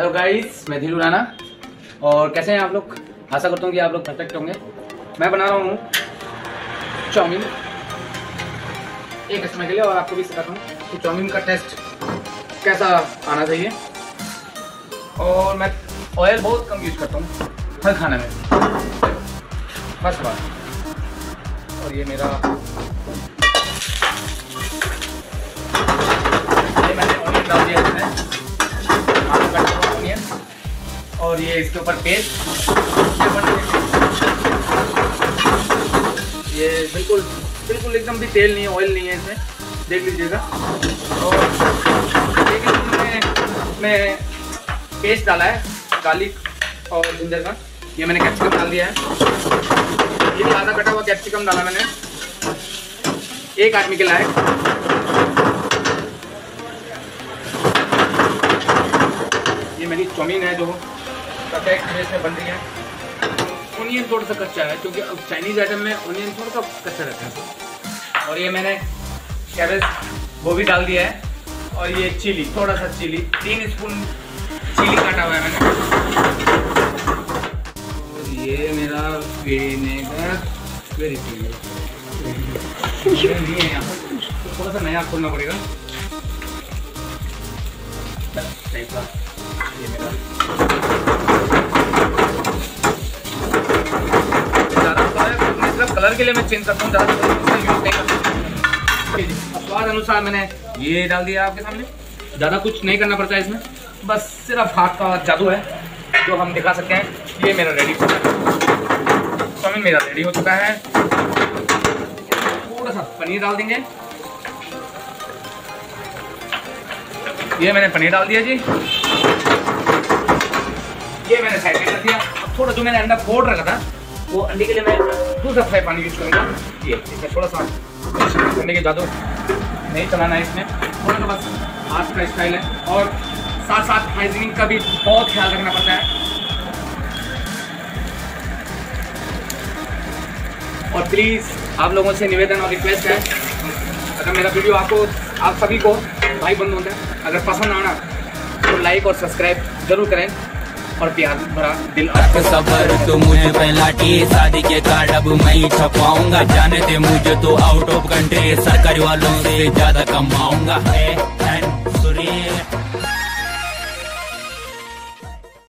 Hello guys मैं धीरू राना और कैसे हैं आप लोग? आशा करता हूँ कि आप लोग परफेक्ट होंगे। मैं बना रहा हूँ चाउमीन। एक कस्टमर के लिए और आपको भी सिखाता हूँ कि चाउमीन का टेस्ट कैसा आना चाहिए। और मैं ऑयल बहुत कम यूज़ करता हूँ हर खाने में। फ़र्स्ट बार और ये मेरा ये मैंने ऑनियन डाल दिया। और ये इसके ऊपर पेस्ट ये बिल्कुल बिल्कुल एकदम भी तेल नहीं है ऑयल नहीं है इसमें। देख लीजिएगा। और एक मैंने मैं पेस्ट डाला है गार्लिक और जिंजर का। ये मैंने कैप्सिकम डाल दिया है। ये आधा कटा हुआ कैप्सिकम डाला मैंने। एक आदमी के लायक। ये मेरी चौमीन है जो वे से बन रही है। ओनियन थोड़ा सा कच्चा है, क्योंकि अब चाइनीज़ आइटम में ओनियन थोड़ा सा कच्चा रहता है। और ये मैंने कैबेज वो भी डाल दिया है। और ये चिली थोड़ा सा चिली तीन स्पून चिली काटा हुआ है मैंने। और ये मेरा विनेगर वेरी लिए यहाँ पर। थोड़ा सा नया खोलना पड़ेगा। ये मेरा। कलर के लिए मैं चेंज करता हूँ, ज़्यादा यूज़ नहीं करता। स्वाद अनुसार मैंने ये डाल दिया आपके सामने। ज़्यादा कुछ नहीं करना पड़ता है इसमें। बस सिर्फ़ हाथ का जादू है, जो हम दिखा सकते हैं। ये मेरा रेडी हो चुका है। मेरा रेडी हो चुका है। थोड़ा सा पनीर डाल देंगे। ये मैंने पनीर डाल दिया जी। ये मैंने साइड कर दिया। थोड़ा जो मैंने अंडा फोड़ रखा था वो अंडे के लिए मैं दूसरा फ्राई पानी यूज़ करूँगा। थोड़ा सा अंडे के जादू। नहीं चलाना है इसमें। थोड़ा सा बस हाथ का स्टाइल है। और साथ साथ हाइजीनिक का भी बहुत ख्याल रखना पड़ता है। और प्लीज़ आप लोगों से निवेदन और रिक्वेस्ट है। अगर मेरा वीडियो आपको, आप सभी को भाई बंद होता है, अगर पसंद आना तो लाइक और सब्सक्राइब ज़रूर करें। और प्यार भरा दिल। सबर तो मुझे पहला शादी के कार्ड अब मैं छपाऊँगा जाने दे मुझे तो आउट ऑफ़ कंट्री सरकारी वालों से ज़्यादा कमाऊँगा।